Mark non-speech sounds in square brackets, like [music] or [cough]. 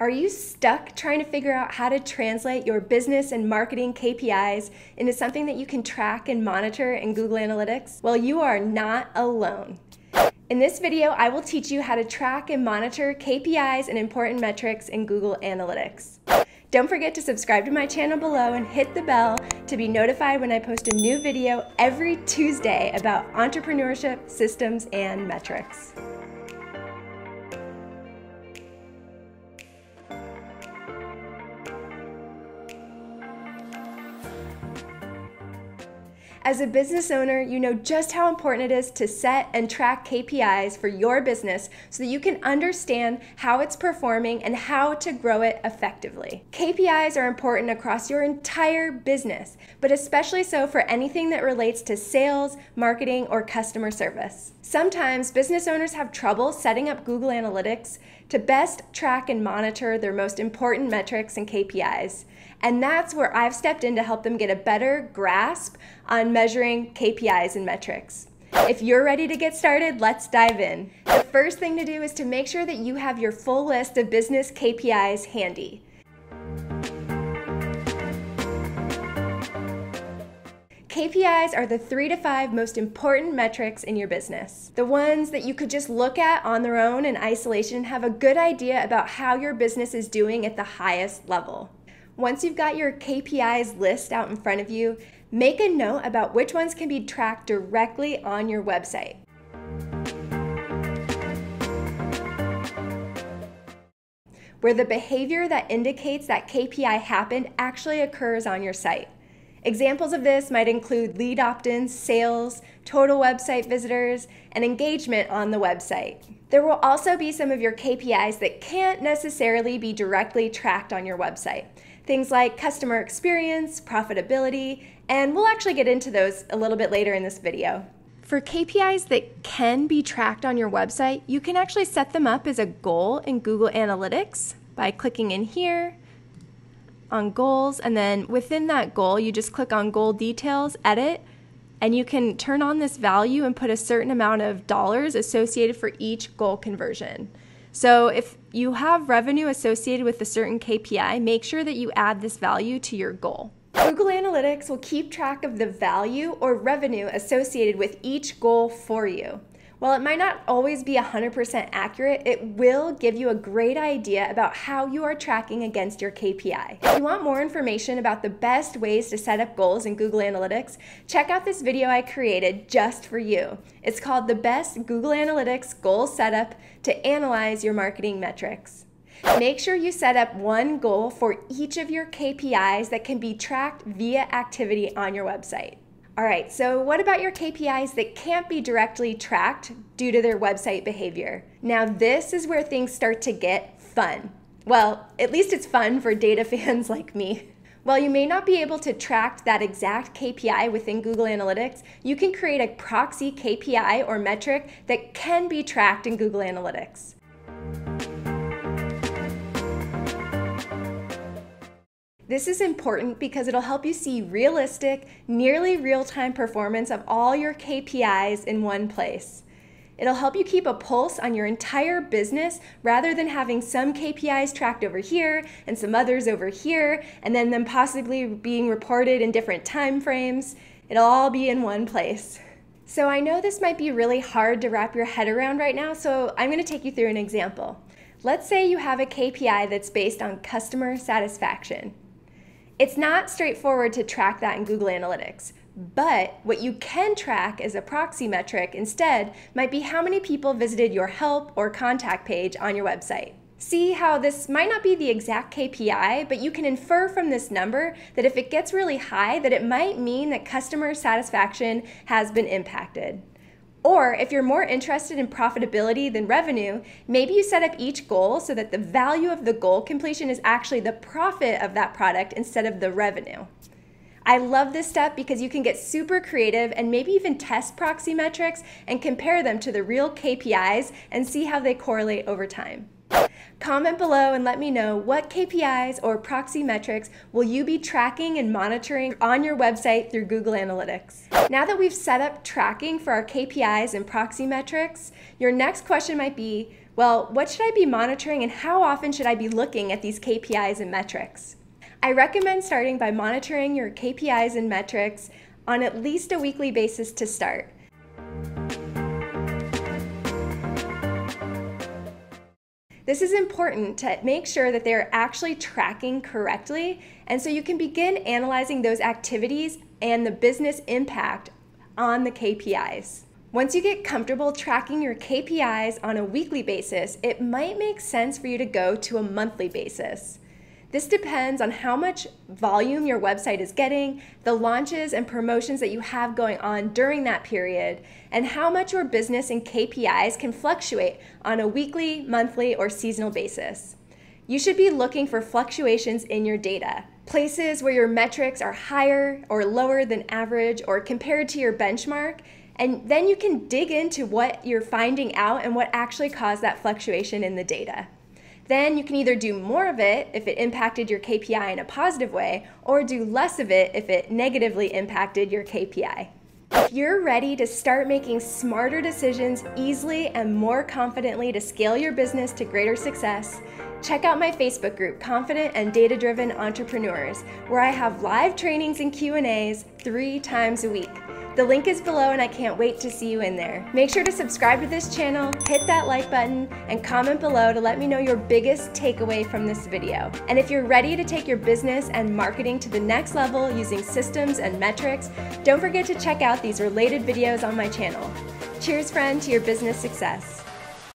Are you stuck trying to figure out how to translate your business and marketing KPIs into something that you can track and monitor in Google Analytics? Well, you are not alone. In this video, I will teach you how to track and monitor KPIs and important metrics in Google Analytics. Don't forget to subscribe to my channel below and hit the bell to be notified when I post a new video every Tuesday about entrepreneurship, systems, and metrics. As a business owner, you know just how important it is to set and track KPIs for your business so that you can understand how it's performing and how to grow it effectively. KPIs are important across your entire business, but especially so for anything that relates to sales, marketing, or customer service. Sometimes business owners have trouble setting up Google Analytics to best track and monitor their most important metrics and KPIs. And that's where I've stepped in to help them get a better grasp on measuring KPIs and metrics. If you're ready to get started, let's dive in. The first thing to do is to make sure that you have your full list of business KPIs handy. KPIs are the three to five most important metrics in your business. The ones that you could just look at on their own in isolation and have a good idea about how your business is doing at the highest level. Once you've got your KPIs list out in front of you, make a note about which ones can be tracked directly on your website. Where the behavior that indicates that KPI happened actually occurs on your site. Examples of this might include lead opt-ins, sales, total website visitors, and engagement on the website. There will also be some of your KPIs that can't necessarily be directly tracked on your website. Things like customer experience, profitability, and we'll actually get into those a little bit later in this video. For KPIs that can be tracked on your website, you can actually set them up as a goal in Google Analytics by clicking in here on goals, and then within that goal, you just click on goal details, edit, and you can turn on this value and put a certain amount of dollars associated for each goal conversion. So if you have revenue associated with a certain KPI, make sure that you add this value to your goal. Google Analytics will keep track of the value or revenue associated with each goal for you. While it might not always be 100% accurate, it will give you a great idea about how you are tracking against your KPI. If you want more information about the best ways to set up goals in Google Analytics, check out this video I created just for you. It's called The Best Google Analytics Goal Setup to Analyze Your Marketing Metrics. Make sure you set up one goal for each of your KPIs that can be tracked via activity on your website. All right, so what about your KPIs that can't be directly tracked due to their website behavior? Now, this is where things start to get fun. Well, at least it's fun for data [laughs] fans like me. While you may not be able to track that exact KPI within Google Analytics, you can create a proxy KPI or metric that can be tracked in Google Analytics. This is important because it'll help you see realistic, nearly real-time performance of all your KPIs in one place. It'll help you keep a pulse on your entire business rather than having some KPIs tracked over here and some others over here, and then them possibly being reported in different time frames. It'll all be in one place. So I know this might be really hard to wrap your head around right now, so I'm gonna take you through an example. Let's say you have a KPI that's based on customer satisfaction. It's not straightforward to track that in Google Analytics, but what you can track as a proxy metric instead might be how many people visited your help or contact page on your website. See how this might not be the exact KPI, but you can infer from this number that if it gets really high, that it might mean that customer satisfaction has been impacted. Or if you're more interested in profitability than revenue, maybe you set up each goal so that the value of the goal completion is actually the profit of that product instead of the revenue. I love this step because you can get super creative and maybe even test proxy metrics and compare them to the real KPIs and see how they correlate over time. Comment below and let me know what KPIs or proxy metrics will you be tracking and monitoring on your website through Google Analytics. Now that we've set up tracking for our KPIs and proxy metrics, your next question might be, Well, what should I be monitoring and how often should I be looking at these KPIs and metrics? I recommend starting by monitoring your KPIs and metrics on at least a weekly basis to start. This is important to make sure that they're actually tracking correctly, and so you can begin analyzing those activities and the business impact on the KPIs. Once you get comfortable tracking your KPIs on a weekly basis, it might make sense for you to go to a monthly basis. This depends on how much volume your website is getting, the launches and promotions that you have going on during that period, and how much your business and KPIs can fluctuate on a weekly, monthly, or seasonal basis. You should be looking for fluctuations in your data. Places where your metrics are higher or lower than average or compared to your benchmark, and then you can dig into what you're finding out and what actually caused that fluctuation in the data. Then you can either do more of it if it impacted your KPI in a positive way, or do less of it if it negatively impacted your KPI. If you're ready to start making smarter decisions easily and more confidently to scale your business to greater success, check out my Facebook group, Confident and Data-Driven Entrepreneurs, where I have live trainings and Q&As 3 times a week. The link is below and I can't wait to see you in there. Make sure to subscribe to this channel, hit that like button, and comment below to let me know your biggest takeaway from this video. And if you're ready to take your business and marketing to the next level using systems and metrics, don't forget to check out related videos on my channel. Cheers, friend, to your business success.